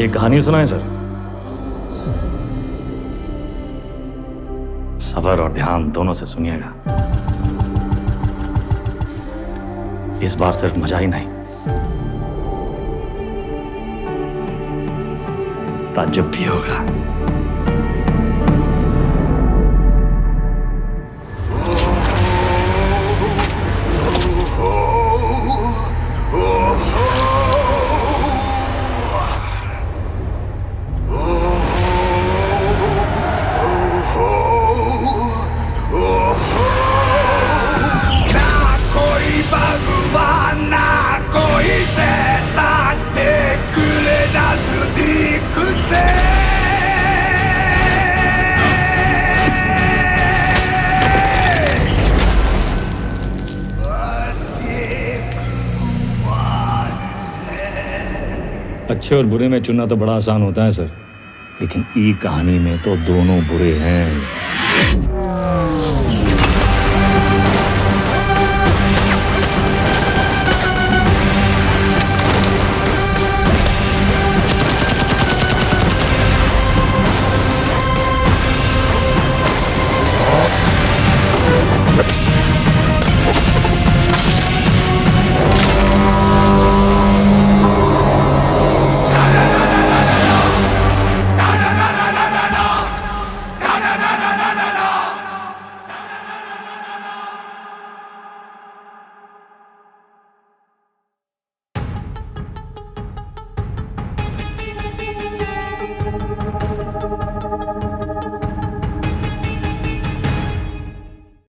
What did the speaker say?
एक कहानी सुनाएँ, सर। सबर और ध्यान दोनों से सुनिएगा। इस बार सिर्फ़ मज़ा ही नहीं। ताज्जुब भी होगा। अच्छे और बुरे में चुनना तो बड़ा आसान होता है, सर। लेकिन ई कहानी में तो दोनों बुरे हैं।